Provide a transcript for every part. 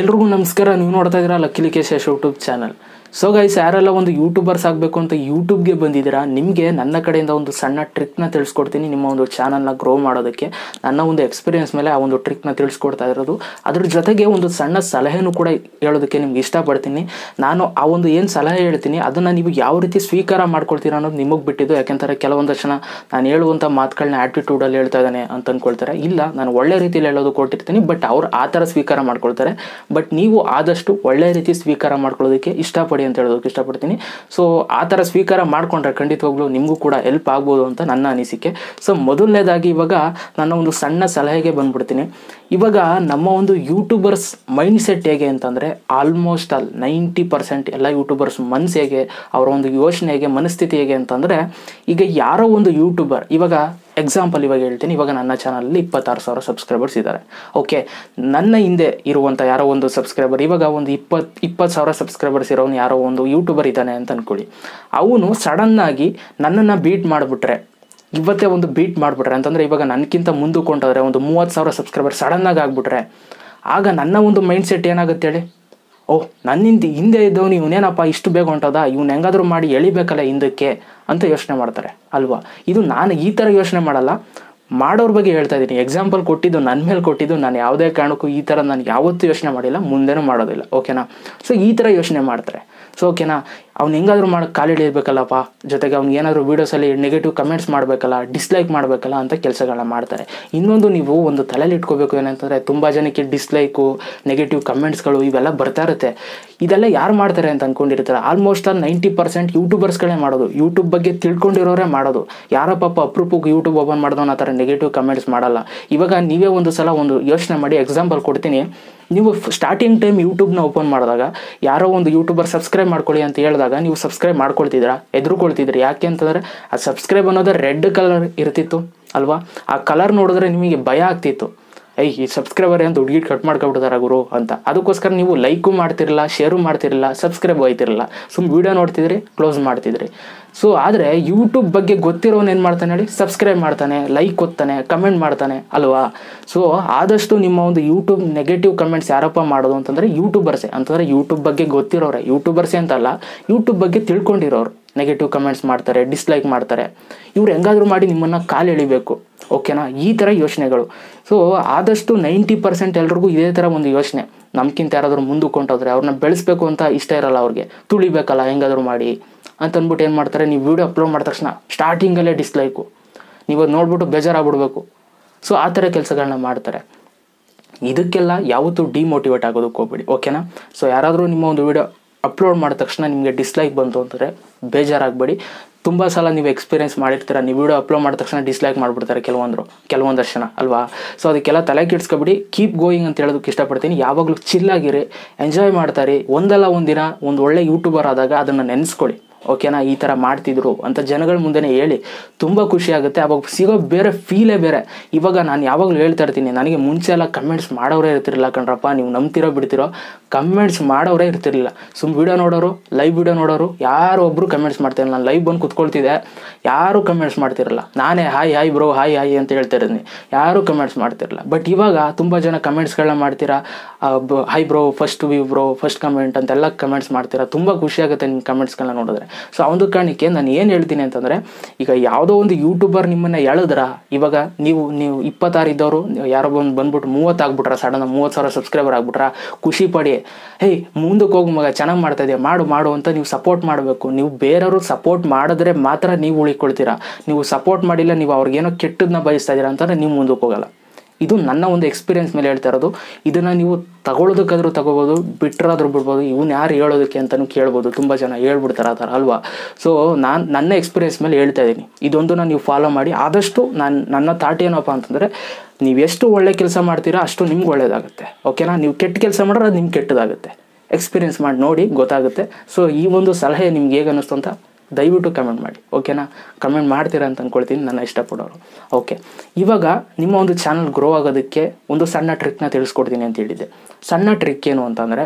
ಎಲ್ರಿಗೂ ನಮಸ್ಕಾರ. ನೀವು ನೋಡ್ತಾ ಇದ್ದೀರಾ Luckily YouTube channel. So guys ಯಾರೆಲ್ಲ ಒಂದು ಯೂಟ್ಯೂಬರ್ಸ್ ಆಗಬೇಕು ಅಂತ ಯೂಟ್ಯೂಬ್ಗೆ ಬಂದಿದ್ದೀರಾ, ನಿಮಗೆ ನನ್ನ ಕಡೆಯಿಂದ ಒಂದು ಸಣ್ಣ ಟ್ರಿಕ್ನ ತಿಳಿಸ್ಕೊಡ್ತೀನಿ. ನಿಮ್ಮ ಒಂದು ಚಾನಲ್ನ ಗ್ರೋ ಮಾಡೋದಕ್ಕೆ ನನ್ನ ಒಂದು ಎಕ್ಸ್ಪೀರಿಯನ್ಸ್ ಮೇಲೆ ಆ ಒಂದು ಟ್ರಿಕ್ನ ತಿಳಿಸ್ಕೊಡ್ತಾ ಇರೋದು. ಅದ್ರ ಜೊತೆಗೆ ಒಂದು ಸಣ್ಣ ಸಲಹೆನೂ ಕೂಡ ಹೇಳೋದಕ್ಕೆ ನಿಮ್ಗೆ ಇಷ್ಟಪಡ್ತೀನಿ. ನಾನು ಆ ಒಂದು ಏನು ಸಲಹೆ ಹೇಳ್ತೀನಿ, ಅದನ್ನು ನೀವು ಯಾವ ರೀತಿ ಸ್ವೀಕಾರ ಮಾಡ್ಕೊಳ್ತೀರ ಅನ್ನೋದು ನಿಮಗೆ ಬಿಟ್ಟಿದ್ದು. ಯಾಕೆಂದರೆ ಕೆಲವೊಂದು ಜನ ನಾನು ಹೇಳುವಂಥ ಮಾತುಗಳನ್ನ ಆ್ಯಟಿಟ್ಯೂಡಲ್ಲಿ ಹೇಳ್ತಾ ಇದ್ದಾನೆ ಅಂತ ಅಂದ್ಕೊಳ್ತಾರೆ ಇಲ್ಲ, ನಾನು ಒಳ್ಳೆ ರೀತಿಯಲ್ಲಿ ಹೇಳೋದು ಕೊಟ್ಟಿರ್ತೀನಿ ಬಟ್ ಅವ್ರು ಆ ಥರ ಸ್ವೀಕಾರ ಮಾಡ್ಕೊಳ್ತಾರೆ. ಬಟ್ ನೀವು ಆದಷ್ಟು ಒಳ್ಳೆ ರೀತಿ ಸ್ವೀಕಾರ ಮಾಡ್ಕೊಳ್ಳೋದಕ್ಕೆ ಇಷ್ಟಪಡಿ ಅಂತ ಹೇಳೋದಕ್ಕೆ ಇಷ್ಟಪಡ್ತೀನಿ. ಸೊ ಆ ಥರ ಸ್ವೀಕಾರ ಮಾಡಿಕೊಂಡ್ರೆ ಖಂಡಿತವಾಗ್ಲೂ ನಿಮಗೂ ಕೂಡ ಹೆಲ್ಪ್ ಆಗ್ಬೋದು ಅಂತ ನನ್ನ ಅನಿಸಿಕೆ. ಸೊ ಮೊದಲನೇದಾಗಿ ಇವಾಗ ನನ್ನ ಒಂದು ಸಣ್ಣ ಸಲಹೆಗೆ ಬಂದ್ಬಿಡ್ತೀನಿ. ಇವಾಗ ನಮ್ಮ ಒಂದು ಯೂಟ್ಯೂಬರ್ಸ್ ಮೈಂಡ್ ಸೆಟ್ ಹೇಗೆ ಅಂತಂದರೆ ಆಲ್ಮೋಸ್ಟ್ ಆಲ್ ನೈಂಟಿ ಪರ್ಸೆಂಟ್ ಎಲ್ಲ ಯೂಟ್ಯೂಬರ್ಸ್ ಮನ್ಸು ಹೇಗೆ, ಅವರ ಒಂದು ಯೋಚನೆ ಹೇಗೆ, ಮನಸ್ಥಿತಿ ಹೇಗೆ ಅಂತಂದರೆ ಈಗ ಯಾರೋ ಒಂದು ಯೂಟ್ಯೂಬರ್ ಇವಾಗ ಎಕ್ಸಾಂಪಲ್ ಇವಾಗ ಹೇಳ್ತೀನಿ. ಇವಾಗ ನನ್ನ ಚಾನಲಲ್ಲಿ ಇಪ್ಪತ್ತಾರು ಸಾವಿರ ಸಬ್ಸ್ಕ್ರೈಬರ್ಸ್ ಇದ್ದಾರೆ. ಓಕೆ ನನ್ನ ಹಿಂದೆ ಇರುವಂಥ ಯಾರೋ ಒಂದು ಸಬ್ಸ್ಕ್ರೈಬರ್ ಇವಾಗ ಒಂದು ಇಪ್ಪತ್ತು ಇಪ್ಪತ್ತು ಸಾವಿರ ಸಬ್ಸ್ಕ್ರೈಬರ್ಸ್ ಇರೋನು ಯಾರೋ ಒಂದು ಯೂಟ್ಯೂಬರ್ ಇದ್ದಾನೆ ಅಂತ ಅಂದ್ಕೊಳ್ಳಿ ಅವನು ಸಡನ್ನಾಗಿ ನನ್ನನ್ನು ಬೀಟ್ ಮಾಡಿಬಿಟ್ರೆ, ಇವತ್ತೇ ಒಂದು ಬೀಟ್ ಮಾಡಿಬಿಟ್ರೆ, ಅಂತಂದರೆ ಇವಾಗ ನನಗಿಂತ ಮುಂದಕ್ಕೆ ಒಂದು ಮೂವತ್ತು ಸಾವಿರ ಸಬ್ಸ್ಕ್ರೈಬರ್ ಸಡನ್ನಾಗಿ ಆಗಿಬಿಟ್ರೆ, ಆಗ ನನ್ನ ಒಂದು ಮೈಂಡ್ ಸೆಟ್ ಏನಾಗುತ್ತೆ ಹೇಳಿ? ಓಹ್, ನನ್ನಿಂದ ಹಿಂದೆ ಇದ್ದವನು ಇವನೇನಪ್ಪ, ಇಷ್ಟು ಬೇಗ ಹೊಂಟದ? ಇವ್ನು ಹೆಂಗಾದ್ರೂ ಮಾಡಿ ಎಳಿಬೇಕಲ್ಲ ಹಿಂದಕ್ಕೆ ಅಂತ ಯೋಚನೆ ಮಾಡ್ತಾರೆ, ಅಲ್ವಾ? ಇದು ನಾನು ಈ ಥರ ಯೋಚನೆ ಮಾಡಲ್ಲ. ಮಾಡೋರ ಬಗ್ಗೆ ಹೇಳ್ತಾ ಇದ್ದೀನಿ. ಎಕ್ಸಾಂಪಲ್ ಕೊಟ್ಟಿದ್ದು ನನ್ನ ಮೇಲೆ ಕೊಟ್ಟಿದ್ದು, ನಾನು ಯಾವುದೇ ಕಾರಣಕ್ಕೂ ಈ ಥರ ನಾನು ಯಾವತ್ತೂ ಯೋಚನೆ ಮಾಡಿಲ್ಲ, ಮುಂದೆನೂ ಮಾಡೋದಿಲ್ಲ ಓಕೆನಾ ಸೊ ಈ ಥರ ಯೋಚನೆ ಮಾಡ್ತಾರೆ. ಸೊ ಓಕೆನಾ ಅವ್ನು ಹೆಂಗಾದ್ರೂ ಮಾಡಿ ಕಾಲಿಡಿಬೇಕಲ್ಲಪ್ಪ ಜೊತೆಗೆ ಅವ್ನು ಏನಾದರೂ ವೀಡಿಯೋಸಲ್ಲಿ ನೆಗೆಟಿವ್ ಕಮೆಂಟ್ಸ್ ಮಾಡಬೇಕಲ್ಲ ಡಿಸ್ಲೈಕ್ ಮಾಡಬೇಕಲ್ಲ ಅಂತ ಕೆಲಸಗಳನ್ನ ಮಾಡ್ತಾರೆ. ಇನ್ನೊಂದು ನೀವು ಒಂದು ತಲೆಯಲ್ಲಿ ಇಟ್ಕೋಬೇಕು ಏನಂತಂದರೆ ತುಂಬ ಜನಕ್ಕೆ ಡಿಸ್ಲೈಕು ನೆಗೆಟಿವ್ ಕಮೆಂಟ್ಸ್ಗಳು ಇವೆಲ್ಲ ಬರ್ತಾ ಇರುತ್ತೆ. ಇದೆಲ್ಲ ಯಾರು ಮಾಡ್ತಾರೆ ಅಂತ ಅಂದ್ಕೊಂಡಿರ್ತಾರೆ ಆಲ್ಮೋಸ್ಟ್ ಆಲ್ ನೈಂಟಿ ಪರ್ಸೆಂಟ್ ಯೂಟ್ಯೂಬರ್ಸ್ಗಳೇ ಮಾಡೋದು. ಯೂಟ್ಯೂಬ್ ಬಗ್ಗೆ ತಿಳ್ಕೊಂಡಿರೋರೇ ಮಾಡೋದು. ಯಾರೋ ಪಾಪ ಅಪ್ರೂಪಕ್ಕೆ ಯೂಟ್ಯೂಬ್ ಓಪನ್ ಮಾಡಿದವನ ಆ ಥರ ನೆಗೆಟಿವ್ ಕಮೆಂಟ್ಸ್ ಮಾಡಲ್ಲ. ಇವಾಗ ನೀವೇ ಒಂದು ಸಲ ಒಂದು ಯೋಚನೆ ಮಾಡಿ ಎಕ್ಸಾಂಪಲ್ ಕೊಡ್ತೀನಿ. ನೀವು ಸ್ಟಾರ್ಟಿಂಗ್ ಟೈಮ್ ಯೂಟ್ಯೂಬ್ನ ಓಪನ್ ಮಾಡಿದಾಗ ಯಾರೋ ಒಂದು ಯೂಟ್ಯೂಬರ್ ಸಬ್ಸ್ಕ್ರೈಬ್ ಮಾಡ್ಕೊಳ್ಳಿ ಅಂತ ಹೇಳಿದಾಗ ನೀವು ಸಬ್ಸ್ಕ್ರೈಬ್ ಮಾಡ್ಕೊಳ್ತಿದ್ದೀರಾ? ಎದುರುಕೊಳ್ತಿದ್ರಿ ಯಾಕೆ ಅಂತಂದರೆ ಆ ಸಬ್ಸ್ಕ್ರೈಬ್ ಅನ್ನೋದು ರೆಡ್ ಕಲರ್ ಇರ್ತಿತ್ತು, ಅಲ್ವಾ? ಆ ಕಲರ್ ನೋಡಿದ್ರೆ ನಿಮಗೆ ಭಯ ಆಗ್ತಿತ್ತು. ಐ ಈ ಸಬ್ಸ್ಕ್ರೈಬರ್ ಅಂತ ಹುಡುಗಿ ಕಟ್ ಮಾಡ್ಕೊಬಿಡ್ತಾರ ಗುರು ಅಂತ. ಅದಕ್ಕೋಸ್ಕರ ನೀವು ಲೈಕು ಮಾಡ್ತಿರಲ್ಲ ಶೇರು ಮಾಡ್ತಿರಲಿಲ್ಲ ಸಬ್ಸ್ಕ್ರೈಬ್ ಆಯ್ತಿರಲ್ಲ ಸುಮ್ ವಿಡಿಯೋ ನೋಡ್ತಿದ್ರಿ ಕ್ಲೋಸ್ ಮಾಡ್ತಿದ್ರಿ. ಸೊ ಆದರೆ ಯೂಟ್ಯೂಬ್ ಬಗ್ಗೆ ಗೊತ್ತಿರೋನು ಏನು ಮಾಡ್ತಾನೆ ಹೇಳಿ? ಸಬ್ಸ್ಕ್ರೈಬ್ ಮಾಡ್ತಾನೆ ಲೈಕ್ ಓದ್ತಾನೆ ಕಮೆಂಟ್ ಮಾಡ್ತಾನೆ, ಅಲ್ವಾ? ಸೊ ಆದಷ್ಟು ನಿಮ್ಮ ಒಂದು ಯೂಟ್ಯೂಬ್ ನೆಗೆಟಿವ್ ಕಮೆಂಟ್ಸ್ ಯಾರಪ್ಪ ಮಾಡೋದು ಅಂತಂದರೆ ಯೂಟ್ಯೂಬರ್ಸೆ ಅಂತಂದರೆ ಯೂಟ್ಯೂಬ್ ಬಗ್ಗೆ ಗೊತ್ತಿರೋರೆ. ಯೂಟ್ಯೂಬರ್ಸೆ ಅಂತಲ್ಲ ಯೂಟ್ಯೂಬ್ ಬಗ್ಗೆ ತಿಳ್ಕೊಂಡಿರೋರು. ನೆಗೆಟಿವ್ ಕಮೆಂಟ್ಸ್ ಮಾಡ್ತಾರೆ ಡಿಸ್ಲೈಕ್ ಮಾಡ್ತಾರೆ. ಇವ್ರು ಹೆಂಗಾದರೂ ಮಾಡಿ ನಿಮ್ಮನ್ನು ಕಾಲು ಎಳಿಬೇಕು ಓಕೆನಾ ಈ ಥರ ಯೋಚನೆಗಳು. ಸೊ ಆದಷ್ಟು ನೈಂಟಿ ಪರ್ಸೆಂಟ್ ಎಲ್ರಿಗೂ ಇದೇ ಥರ ಒಂದು ಯೋಚನೆ. ನಮ್ಗಿಂತ ಯಾರಾದರೂ ಮುಂದಕ್ಕೆ ಹೊಂಟೋದ್ರೆ ಅವ್ರನ್ನ ಬೆಳೆಸ್ಬೇಕು ಅಂತ ಇಷ್ಟ ಇರಲ್ಲ ಅವ್ರಿಗೆ. ತುಳಿಬೇಕಲ್ಲ, ಹೆಂಗಾದರೂ ಮಾಡಿ ಅಂತ ಅಂದ್ಬಿಟ್ಟು ಏನು ಮಾಡ್ತಾರೆ? ನೀವು ವೀಡಿಯೋ ಅಪ್ಲೋಡ್ ಮಾಡಿದ ತಕ್ಷಣ ಸ್ಟಾರ್ಟಿಂಗಲ್ಲೇ ಡಿಸ್ಲೈಕು ನೀವು ಅದು ನೋಡ್ಬಿಟ್ಟು ಬೇಜಾರಾಗ್ಬಿಡ್ಬೇಕು. ಸೊ ಆ ಥರ ಕೆಲಸಗಳನ್ನ ಮಾಡ್ತಾರೆ. ಇದಕ್ಕೆಲ್ಲ ಯಾವತ್ತೂ ಡಿಮೋಟಿವೇಟ್ ಆಗೋದಕ್ಕೆ ಹೋಗ್ಬಿಡಿ. ಓಕೆನಾ ಸೊ ಯಾರಾದರೂ ನಿಮ್ಮ ಒಂದು ವಿಡಿಯೋ ಅಪ್ಲೋಡ್ ಮಾಡಿದ ತಕ್ಷಣ ನಿಮಗೆ ಡಿಸ್ಲೈಕ್ ಬಂತು ಅಂದರೆ ಬೇಜಾರಾಗಬೇಡಿ. ತುಂಬ ಸಲ ನೀವು ಎಕ್ಸ್ಪೀರಿಯನ್ಸ್ ಮಾಡಿರ್ತೀರ, ನೀವು ವಿಡಿಯೋ ಅಪ್ಲೋಡ್ ಮಾಡಿದ ತಕ್ಷಣ ಡಿಸ್ಲೈಕ್ ಮಾಡಿಬಿಡ್ತಾರೆ ಕೆಲವೊಂದರು, ಕೆಲವೊಂದಷ್ಟು ಜನ, ಅಲ್ವಾ? ಸೊ ಅದಕ್ಕೆಲ್ಲ ತಲೆ ಕೆಡ್ಸ್ಕೊಬಿಡಿ. ಕೀಪ್ ಗೋಯಿಂಗ್ ಅಂತ ಹೇಳೋದಕ್ಕೆ ಇಷ್ಟಪಡ್ತೀನಿ. ಯಾವಾಗಲೂ ಚಿಲ್ಲಾಗಿರಿ ಎಂಜಾಯ್ ಮಾಡ್ತಾರೆ ಒಂದಲ್ಲ ಒಂದಿನ, ಒಂದು ಒಳ್ಳೆ ಯೂಟ್ಯೂಬರ್ ಆದಾಗ ಅದನ್ನು ನೆನೆಸ್ಕೊಳ್ಳಿ. ಓಕೆನಾ, ಈ ಥರ ಮಾಡ್ತಿದ್ರು ಅಂತ ಜನಗಳ ಮುಂದೆನೇ ಹೇಳಿ ತುಂಬ ಖುಷಿ ಆಗುತ್ತೆ. ಅವಾಗ ಸಿಗೋ ಬೇರೆ ಫೀಲೇ ಬೇರೆ. ಇವಾಗ ನಾನು ಯಾವಾಗಲೂ ಹೇಳ್ತಾ ಇರ್ತೀನಿ, ನನಗೆ ಮುಂಚೆ ಎಲ್ಲ ಕಮೆಂಟ್ಸ್ ಮಾಡೋರೇ ಇರ್ತಿರಲಿಲ್ಲ ಕಣ್ರಪ್ಪ, ನೀವು ನಂಬ್ತಿರೋ ಬಿಡ್ತಿರೋ ಕಮೆಂಟ್ಸ್ ಮಾಡೋರೇ ಇರ್ತಿರಲಿಲ್ಲ. ಸುಮ್ಮ ವೀಡಿಯೋ ನೋಡೋರು ಲೈವ್ ವೀಡಿಯೋ ನೋಡೋರು, ಯಾರು ಒಬ್ಬರು ಕಮೆಂಟ್ಸ್ ಮಾಡ್ತಿರಲ್ಲ ನಾನು ಲೈವ್ ಬಂದು ಕುತ್ಕೊಳ್ತಿದ್ದೆ, ಯಾರು ಕಮೆಂಟ್ಸ್ ಮಾಡ್ತಿರಲ್ಲ ನಾನೇ hi hi bro hi hi ಅಂತ ಹೇಳ್ತಾ ಇದ್ದೀನಿ ಯಾರು ಕಮೆಂಟ್ಸ್ ಮಾಡ್ತಿರಲ್ಲ ಬಟ್ ಇವಾಗ ತುಂಬ ಜನ ಕಮೆಂಟ್ಸ್ಗಳನ್ನ ಮಾಡ್ತೀರಾ hi bro first view bro first comment ಅಂತೆಲ್ಲ ಕಮೆಂಟ್ಸ್ ಮಾಡ್ತೀರಾ. ತುಂಬ ಖುಷಿ ಆಗುತ್ತೆ ನಿಮ್ಮ ಕಮೆಂಟ್ಸ್ಗಳನ್ನ ನೋಡಿದ್ರೆ. ಸೊ ಆ ಒಂದು ಕಾರಣಕ್ಕೆ ನಾನು ಏನು ಹೇಳ್ತೀನಿ ಅಂತಂದರೆ, ಈಗ ಯಾವುದೋ ಒಂದು ಯೂಟ್ಯೂಬರ್ ನಿಮ್ಮನ್ನು ಎಳೆದ್ರ? ಇವಾಗ ನೀವು ನೀವು ಇಪ್ಪತ್ತಾರು ಇದ್ದವರು ಯಾರೋ ಒಂದು ಬಂದ್ಬಿಟ್ಟು ಮೂವತ್ತು ಆಗ್ಬಿಟ್ರ? ಸಡನ್ ಮೂವತ್ತು ಸಾವಿರ ಸಬ್ಸ್ಕ್ರೈಬರ್ ಆಗ್ಬಿಟ್ರ? ಖುಷಿ ಪಡಿ. ಹೇಯ್ ಮುಂದಕ್ಕೆ ಹೋಗಿ ಮಗ, ಚೆನ್ನಾಗಿ ಮಾಡ್ತಾ ಇದೆಯಾ, ಮಾಡು ಮಾಡು ಅಂತ ನೀವು ಸಪೋರ್ಟ್ ಮಾಡಬೇಕು. ನೀವು ಬೇರೆಯವರು ಸಪೋರ್ಟ್ ಮಾಡಿದ್ರೆ ಮಾತ್ರ ನೀವು ಉಳಿಕೊಳ್ತೀರಾ. ನೀವು ಸಪೋರ್ಟ್ ಮಾಡಿಲ್ಲ, ನೀವು ಅವ್ರಿಗೇನೋ ಕೆಟ್ಟದನ್ನ ಬಯಸ್ತಾ ಇದ್ದೀರಾ ಅಂತಂದರೆ ನೀವು ಮುಂದಕ್ಕೆ ಹೋಗಲ್ಲ. ಇದು ನನ್ನ ಒಂದು ಎಕ್ಸ್ಪೀರಿಯನ್ಸ್ ಮೇಲೆ ಹೇಳ್ತಾ ಇರೋದು. ಇದನ್ನು ನೀವು ತಗೊಳ್ಳೋದಕ್ಕಾದರೂ ತಗೋಬೋದು ಬಿಟ್ಟರಾದ್ರೂ ಬಿಡ್ಬೋದು, ಇವನು ಯಾರು ಹೇಳೋದಕ್ಕೆ ಅಂತಲೂ ಕೇಳ್ಬೋದು. ತುಂಬ ಜನ ಹೇಳ್ಬಿಡ್ತಾರೆ ಆ ಥರ ಅಲ್ವಾ? ಸೊ ನಾನು ನನ್ನ ಎಕ್ಸ್ಪೀರಿಯನ್ಸ್ ಮೇಲೆ ಹೇಳ್ತಾ ಇದ್ದೀನಿ. ಇದೊಂದನ್ನು ನೀವು ಫಾಲೋ ಮಾಡಿ. ಆದಷ್ಟು ನಾನು, ನನ್ನ ಥಾಟ್ ಏನಪ್ಪ ಅಂತಂದರೆ, ನೀವು ಎಷ್ಟು ಒಳ್ಳೆ ಕೆಲಸ ಮಾಡ್ತೀರಾ ಅಷ್ಟು ನಿಮ್ಗೆ ಒಳ್ಳೆಯದಾಗುತ್ತೆ ಓಕೆನಾ ನೀವು ಕೆಟ್ಟ ಕೆಲಸ ಮಾಡಿದ್ರೆ ಅದು ನಿಮ್ಗೆ ಕೆಟ್ಟದಾಗುತ್ತೆ. ಎಕ್ಸ್ಪೀರಿಯನ್ಸ್ ಮಾಡಿ ನೋಡಿ, ಗೊತ್ತಾಗುತ್ತೆ. ಸೊ ಈ ಒಂದು ಸಲಹೆ ನಿಮ್ಗೆ ಹೇಗೆ ಅನ್ನಿಸ್ತು ಅಂತ ದಯವಿಟ್ಟು ಕಮೆಂಟ್ ಮಾಡಿ ಓಕೆನಾ ಕಮೆಂಟ್ ಮಾಡ್ತೀರಾ ಅಂತ ಅಂದ್ಕೊಳ್ತೀನಿ ನನ್ನ ಇಷ್ಟಪಡೋರು. ಓಕೆ ಇವಾಗ ನಿಮ್ಮ ಒಂದು ಚಾನಲ್ ಗ್ರೋ ಆಗೋದಕ್ಕೆ ಒಂದು ಸಣ್ಣ ಟ್ರಿಕ್ನ ತಿಳಿಸ್ಕೊಡ್ತೀನಿ ಅಂತ ಹೇಳಿದ್ದೆ. ಸಣ್ಣ ಟ್ರಿಕ್ ಏನು ಅಂತಂದರೆ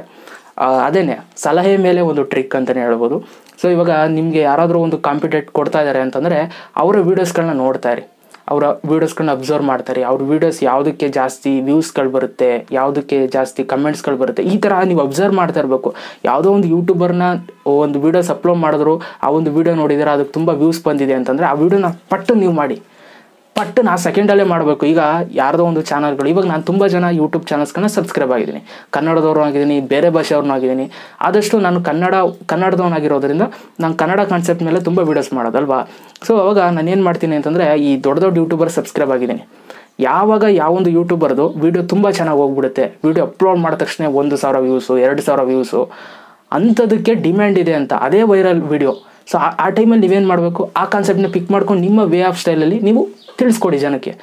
ಅದೇನೇ, ಸಲಹೆ ಮೇಲೆ ಒಂದು ಟ್ರಿಕ್ ಅಂತಲೇ ಹೇಳ್ಬೋದು. ಸೊ ಇವಾಗ ನಿಮಗೆ ಯಾರಾದರೂ ಒಂದು ಕಾಂಪಿಟೇಟ್ ಕೊಡ್ತಾ ಇದ್ದಾರೆ ಅಂತಂದರೆ, ಅವರ ವೀಡಿಯೋಸ್ಗಳನ್ನ ನೋಡ್ತಾ ಇರಿ. ಅವರ ವೀಡಿಯೋಸ್ಗಳನ್ನ ಅಬ್ಸರ್ವ್ ಮಾಡ್ತಾರೆ. ಅವ್ರ ವೀಡಿಯೋಸ್ ಯಾವುದಕ್ಕೆ ಜಾಸ್ತಿ ವ್ಯೂಸ್ಗಳು ಬರುತ್ತೆ, ಯಾವುದಕ್ಕೆ ಜಾಸ್ತಿ ಕಮೆಂಟ್ಸ್ಗಳು ಬರುತ್ತೆ, ಈ ಥರ ನೀವು ಅಬ್ಸರ್ವ್ ಮಾಡ್ತಾ ಇರಬೇಕು. ಯಾವುದೋ ಒಂದು ಯೂಟ್ಯೂಬರ್ನ ಒಂದು ವೀಡಿಯೋಸ್ ಅಪ್ಲೋಡ್ ಮಾಡಿದ್ರು, ಆ ಒಂದು ವೀಡಿಯೋ ನೋಡಿದರೆ ಅದಕ್ಕೆ ತುಂಬ ವ್ಯೂಸ್ ಬಂದಿದೆ ಅಂತಂದರೆ ಆ ವೀಡಿಯೋನ ಪಟ್ಟು ನೀವು ಮಾಡಿ. ಪಟ್ಟು ನಾ ಸೆಕೆಂಡಲ್ಲೇ ಮಾಡಬೇಕು. ಈಗ ಯಾರ್ದೋ ಒಂದು ಚಾನಲ್ಗಳು, ಇವಾಗ ನಾನು ತುಂಬ ಜನ ಯೂಟ್ಯೂಬ್ ಚಾನಲ್ಸ್ಗಳನ್ನ ಸಬ್ಸ್ಕ್ರೈಬ್ ಆಗಿದ್ದೀನಿ. ಕನ್ನಡದವ್ರು ಆಗಿದ್ದೀನಿ, ಬೇರೆ ಭಾಷೆಯವ್ರನ್ನೂ ಆಗಿದ್ದೀನಿ. ಆದಷ್ಟು ನಾನು ಕನ್ನಡ, ಕನ್ನಡದವನಾಗಿರೋದ್ರಿಂದ ನಾನು ಕನ್ನಡ ಕಾನ್ಸೆಪ್ಟ್ ಮೇಲೆ ತುಂಬ ವೀಡಿಯೋಸ್ ಮಾಡೋದಲ್ವಾ? ಸೊ ಅವಾಗ ನಾನು ಏನು ಮಾಡ್ತೀನಿ ಅಂತಂದರೆ, ಈ ದೊಡ್ಡ ದೊಡ್ಡ ಯೂಟ್ಯೂಬರ್ ಸಬ್ಸ್ಕ್ರೈಬ್ ಆಗಿದ್ದೀನಿ. ಯಾವಾಗ ಯಾವೊಂದು ಯೂಟ್ಯೂಬರ್ದು ವೀಡಿಯೋ ತುಂಬ ಚೆನ್ನಾಗಿ ಹೋಗ್ಬಿಡುತ್ತೆ ವೀಡಿಯೋ ಅಪ್ಲೋಡ್ ಮಾಡಿದ ತಕ್ಷಣ ಒಂದು ಸಾವಿರ ವ್ಯೂಸು ಎರಡು ಸಾವಿರ ವ್ಯೂಸು ಅಂಥದಕ್ಕೆ ಡಿಮ್ಯಾಂಡ್ ಇದೆ ಅಂತ. ಅದೇ ವೈರಲ್ ವೀಡಿಯೋ ಸೊ ಆ ಟೈಮಲ್ಲಿ ನೀವೇನು ಮಾಡಬೇಕು? ಆ ಕಾನ್ಸೆಪ್ಟನ್ನ ಪಿಕ್ ಮಾಡ್ಕೊಂಡು ನಿಮ್ಮ ವೇ ಆಫ್ ಸ್ಟೈಲಲ್ಲಿ ನೀವು ತಿಳಿಸ್ಕೊಡಿ ಜನಕ್ಕೆ.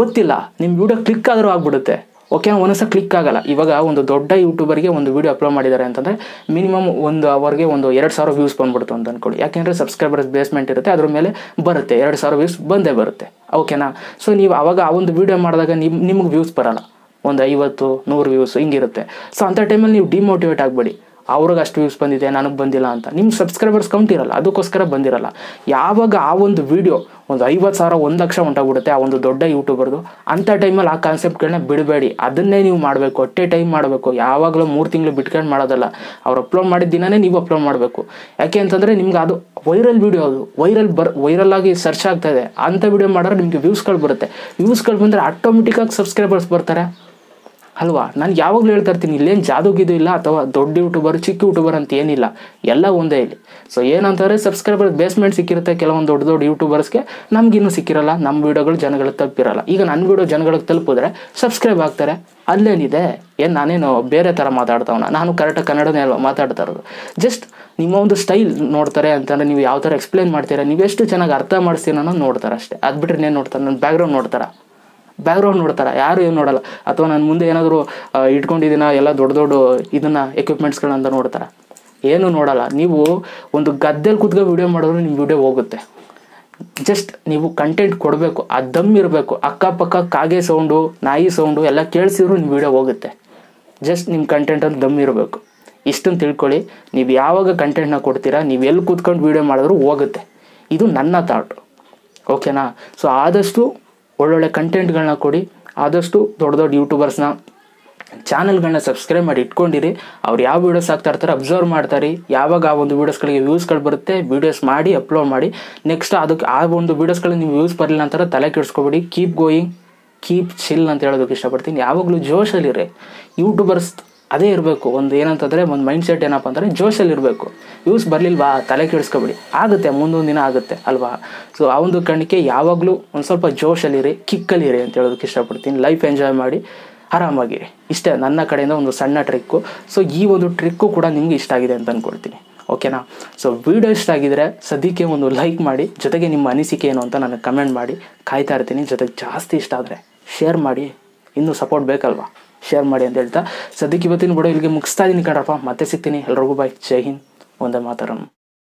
ಗೊತ್ತಿಲ್ಲ ನಿಮ್ಮ ವಿಡಿಯೋ ಕ್ಲಿಕ್ ಆದರೂ ಆಗ್ಬಿಡುತ್ತೆ. ಓಕೆ ಒಂದೊಂದ್ಸಲ ಕ್ಲಿಕ್ ಆಗಲ್ಲ. ಇವಾಗ ಒಂದು ದೊಡ್ಡ ಯೂಟ್ಯೂಬರ್ಗೆ ಒಂದು ವಿಡಿಯೋ ಅಪ್ಲೋಡ್ ಮಾಡಿದ್ದಾರೆ ಅಂತಂದರೆ ಮಿನಿಮಮ್ ಒಂದು ಅವರ್ಗೆ ಒಂದು ಎರಡು ಸಾವಿರ ವ್ಯೂಸ್ ಬಂದ್ಬಿಡ್ತು ಅಂತ ಅಂದ್ಕೊಳ್ಳಿ ಯಾಕೆಂದರೆ ಸಬ್ಸ್ಕ್ರೈಬರ್ಸ್ ಬೇಸ್ಮೆಂಟ್ ಇರುತ್ತೆ, ಅದ್ರ ಮೇಲೆ ಬರುತ್ತೆ. ಎರಡು ಸಾವಿರ ವ್ಯೂಸ್ ಬಂದೇ ಬರುತ್ತೆ. ಓಕೆನಾ ಸೊ ನೀವು ಆವಾಗ ಆ ಒಂದು ವಿಡಿಯೋ ಮಾಡಿದಾಗ ನಿಮ್, ನಿಮ್ಗೆ ವ್ಯೂಸ್ ಬರಲ್ಲ. ಒಂದು ಐವತ್ತು, ನೂರು ವ್ಯೂಸ್ ಹಿಂಗಿರುತ್ತೆ. ಸೊ ಅಂಥ ಟೈಮಲ್ಲಿ ನೀವು ಡಿಮೋಟಿವೇಟ್ ಆಗಬೇಡಿ. ಅವ್ರಿಗೆ ಅಷ್ಟು ವ್ಯೂಸ್ ಬಂದಿದೆ, ನನಗೆ ಬಂದಿಲ್ಲ ಅಂತ. ನಿಮ್ಮ ಸಬ್ಸ್ಕ್ರೈಬರ್ಸ್ ಕೌಂಟ್ ಇರಲ್ಲ, ಅದಕ್ಕೋಸ್ಕರ ಬಂದಿರಲ್ಲ. ಯಾವಾಗ ಆ ಒಂದು ವಿಡಿಯೋ ಒಂದು ಐವತ್ತು ಸಾವಿರ, ಒಂದು ಲಕ್ಷ ಉಂಟಾಗ್ಬಿಡುತ್ತೆ, ಆ ಒಂದು ದೊಡ್ಡ ಯೂಟ್ಯೂಬರ್ದು ಅಂಥ ಟೈಮಲ್ಲಿ ಆ ಕಾನ್ಸೆಪ್ಟ್ಗಳನ್ನ ಬಿಡಬೇಡಿ. ಅದನ್ನೇ ನೀವು ಮಾಡಬೇಕು ಒಟ್ಟೆ ಟೈಮ್ ಮಾಡಬೇಕು. ಯಾವಾಗಲೂ ಮೂರು ತಿಂಗಳು ಬಿಟ್ಕೊಂಡು ಮಾಡೋದಲ್ಲ. ಅವ್ರು ಅಪ್ಲೋಡ್ ಮಾಡಿದ ದಿನನೇ ನೀವು ಅಪ್ಲೋಡ್ ಮಾಡಬೇಕು. ಯಾಕೆ ಅಂತಂದರೆ ನಿಮ್ಗೆ ಅದು ವೈರಲ್ ವಿಡಿಯೋ ಅದು. ವೈರಲ್ ಬರ್ ವೈರಲ್ ಆಗಿ ಸರ್ಚ್ ಆಗ್ತಾ ಇದೆ. ಅಂಥ ವಿಡಿಯೋ ಮಾಡಿದ್ರೆ ನಿಮಗೆ ವ್ಯೂಸ್ಗಳು ಬರುತ್ತೆ. ವ್ಯೂಸ್ಗಳು ಬಂದರೆ ಆಟೋಮೆಟಿಕ್ಕಾಗಿ ಸಬ್ಸ್ಕ್ರೈಬರ್ಸ್ ಬರ್ತಾರೆ. ಅಲ್ವಾ? ನಾನು ಯಾವಾಗಲೂ ಹೇಳ್ತಾ ಇರ್ತೀನಿ, ಇಲ್ಲೇನು ಜಾದುಗಿದು ಇಲ್ಲ ಅಥವಾ ದೊಡ್ಡ ಯೂಟ್ಯೂಬರ್, ಚಿಕ್ಕ ಯೂಟ್ಯೂಬರ್ ಅಂತ ಏನಿಲ್ಲ, ಎಲ್ಲ ಒಂದೇ ಇಲ್ಲಿ. ಸೊ ಏನಂತಾರೆ ಸಬ್ಸ್ಕ್ರೈಬರ್ ಬೇಸ್ಮೆಂಟ್ ಸಿಕ್ಕಿರುತ್ತೆ, ಕೆಲವೊಂದು ದೊಡ್ಡ ದೊಡ್ಡ ಯೂಟ್ಯೂಬರ್ಸ್ಗೆ ನಮಗಿನ್ನೂ ಸಿಕ್ಕಿರಲ್ಲ ನಮ್ಮ ವೀಡಿಯೋಗಳು ಜನಗಳಿಗೆ ತಪ್ಪಿರಲ್ಲ. ಈಗ ನನ್ನ ವೀಡಿಯೋ ಜನಗಳಿಗೆ ತಲುಪಿದ್ರೆ ಸಬ್ಸ್ಕ್ರೈಬ್ ಆಗ್ತಾರೆ, ಅಲ್ಲೇನಿದೆ? ಏನು ನಾನೇನು ಬೇರೆ ಥರ ಮಾತಾಡ್ತಾವನ? ನಾನು ಕರೆಕ್ಟಾಗಿ ಕನ್ನಡನೇ ಅಲ್ವಾ ಮಾತಾಡ್ತಾ ಇರೋದು? ಜಸ್ಟ್ ನಿಮ್ಮ ಒಂದು ಸ್ಟೈಲ್ ನೋಡ್ತಾರೆ ಅಂತಂದರೆ ನೀವು ಯಾವ ಥರ ಎಕ್ಸ್ಪ್ಲೇನ್ ಮಾಡ್ತೀರಾ, ನೀವು ಎಷ್ಟು ಚೆನ್ನಾಗಿ ಅರ್ಥ ಮಾಡಿಸ್ತೀರ ನೋಡ್ತಾರೆ ಅಷ್ಟೇ. ಅದು ಬಿಟ್ಟರೆ ಇನ್ನೇನು ನೋಡ್ತಾರೆ? ನನ್ನ ಬ್ಯಾಕ್ಗ್ರೌಂಡ್ ನೋಡ್ತಾರೆ? ಬ್ಯಾಕ್ಗ್ರೌಂಡ್ ನೋಡ್ತಾರೆ, ಯಾರು ಏನು ನೋಡಲ್ಲ. ಅಥವಾ ನಾನು ಮುಂದೆ ಏನಾದರೂ ಇಟ್ಕೊಂಡಿದ್ದೀನ, ಎಲ್ಲ ದೊಡ್ಡ ದೊಡ್ಡ ಇದನ್ನು ಎಕ್ವಿಪ್ಮೆಂಟ್ಸ್ಗಳಂತ ನೋಡ್ತಾರೆ. ಏನು ನೋಡಲ್ಲ. ನೀವು ಒಂದು ಗದ್ದೆಲಿ ಕೂತ್ಕೊಂಡು ವಿಡಿಯೋ ಮಾಡಿದ್ರು ನಿಮ್ಮ ವಿಡಿಯೋ ಹೋಗುತ್ತೆ. ಜಸ್ಟ್ ನೀವು ಕಂಟೆಂಟ್ ಕೊಡಬೇಕು, ಆ ದಮ್ ಇರಬೇಕು, ಅಕ್ಕಪಕ್ಕ ಕಾಗೆ ಸೌಂಡು ನಾಯಿ ಸೌಂಡು ಎಲ್ಲ ಕೇಳಿಸಿದ್ರು ನಿಮ್ಮ ವಿಡಿಯೋ ಹೋಗುತ್ತೆ. ಜಸ್ಟ್ ನಿಮ್ಮ ಅಂತ ದಮ್ ಇರಬೇಕು. ಇಷ್ಟನ್ನು ತಿಳ್ಕೊಳ್ಳಿ, ನೀವು ಯಾವಾಗ ಕಂಟೆಂಟ್ನ ಕೊಡ್ತೀರಾ, ನೀವು ಎಲ್ಲಿ ಕೂತ್ಕೊಂಡು ವೀಡಿಯೋ ಮಾಡಿದ್ರು ಹೋಗುತ್ತೆ. ಇದು ನನ್ನ ಥಾಟ್ ಓಕೆನಾ ಸೊ ಆದಷ್ಟು ಒಳ್ಳೊಳ್ಳೆ ಕಂಟೆಂಟ್ಗಳನ್ನ ಕೊಡಿ. ಆದಷ್ಟು ದೊಡ್ಡ ದೊಡ್ಡ ಯೂಟ್ಯೂಬರ್ಸ್ನ ಚಾನಲ್ಗಳನ್ನ ಸಬ್ಸ್ಕ್ರೈಬ್ ಮಾಡಿ ಇಟ್ಕೊಂಡಿರಿ. ಅವ್ರು ಯಾವ ವೀಡಿಯೋಸ್ ಹಾಕ್ತಾ ಇರ್ತಾರೆ ಅಬ್ಸರ್ವ್ ಮಾಡ್ತಾರೆ. ಯಾವಾಗ ಆ ಒಂದು ವೀಡಿಯೋಸ್ಗಳಿಗೆ ವ್ಯೂಸ್ಗಳು ಬರುತ್ತೆ ವೀಡಿಯೋಸ್ ಮಾಡಿ ಅಪ್ಲೋಡ್ ಮಾಡಿ. ನೆಕ್ಸ್ಟ್ ಅದಕ್ಕೆ ಆ ಒಂದು ವೀಡಿಯೋಸ್ಗಳು ನೀವು ವ್ಯೂಸ್ ಬರಲಿಲ್ಲ ಅಂತಾರೆ ತಲೆ ಕೆಡಿಸ್ಕೊಬೇಡಿ. ಕೀಪ್ ಗೋಯಿಂಗ್ ಕೀಪ್ ಚಿಲ್ ಅಂತ ಹೇಳೋದಕ್ಕೆ ಇಷ್ಟಪಡ್ತೀನಿ. ಯಾವಾಗಲೂ ಜೋಶಲ್ಲಿರಿ ಯೂಟ್ಯೂಬರ್ಸ್ ಅದೇ ಇರಬೇಕು. ಒಂದು ಏನಂತಂದರೆ, ಒಂದು ಮೈಂಡ್ ಸೆಟ್ ಏನಪ್ಪ ಅಂದರೆ, ಜೋಶಲ್ಲಿ ಇರಬೇಕು. ಯೂಸ್ ಬರಲಿಲ್ವಾ? ತಲೆ ಕೆಡಿಸ್ಕೊಬೇಡಿ. ಆಗುತ್ತೆ, ಮುಂದೊಂದು ದಿನ ಆಗುತ್ತೆ, ಅಲ್ವಾ? ಸೊ ಆ ಒಂದು ಕಣಕ್ಕೆ ಯಾವಾಗಲೂ ಒಂದು ಸ್ವಲ್ಪ ಜೋಶಲ್ಲಿರಿ, ಕಿಕ್ಕಲ್ಲಿರಿ ಅಂತ ಹೇಳೋದಕ್ಕೆ ಇಷ್ಟಪಡ್ತೀನಿ. ಲೈಫ್ ಎಂಜಾಯ್ ಮಾಡಿ ಆರಾಮಾಗಿರಿ ಇಷ್ಟೇ, ನನ್ನ ಕಡೆಯಿಂದ ಒಂದು ಸಣ್ಣ ಟ್ರಿಕ್ಕು ಸೊ ಈ ಒಂದು ಟ್ರಿಕ್ಕು ಕೂಡ ನಿಮ್ಗೆ ಇಷ್ಟ ಆಗಿದೆ ಅಂತ ಅಂದ್ಕೊಳ್ತೀನಿ ಓಕೆನಾ ಸೊ ವಿಡಿಯೋ ಇಷ್ಟ ಆಗಿದ್ರೆ ಸದ್ಯಕ್ಕೆ ಒಂದು ಲೈಕ್ ಮಾಡಿ, ಜೊತೆಗೆ ನಿಮ್ಮ ಅನಿಸಿಕೆ ಏನು ಅಂತ ನನಗೆ ಕಮೆಂಟ್ ಮಾಡಿ. ಕಾಯ್ತಾ ಇರ್ತೀನಿ. ಜೊತೆಗೆ ಜಾಸ್ತಿ ಇಷ್ಟ ಆದರೆ ಶೇರ್ ಮಾಡಿ. ಇನ್ನೂ ಸಪೋರ್ಟ್ ಬೇಕಲ್ವಾ? ಶೇರ್ ಮಾಡಿ ಅಂತ ಹೇಳ್ತಾ. ಸದ್ಯಕ್ಕೆ ಇವತ್ತಿನ ಬಿಡೋ ಇಲ್ಲಿಗೆ ಮುಗಿಸ್ತಾ ಇದ್ದೀನಿ ಕಣಪ್ಪ ಮತ್ತೆ ಸಿಗ್ತೀನಿ. ಎಲ್ರಿಗೂ ಬಾಯ್ ಜೈ ಹಿಂದ್. ಒಂದೇ ಮಾತರಂ.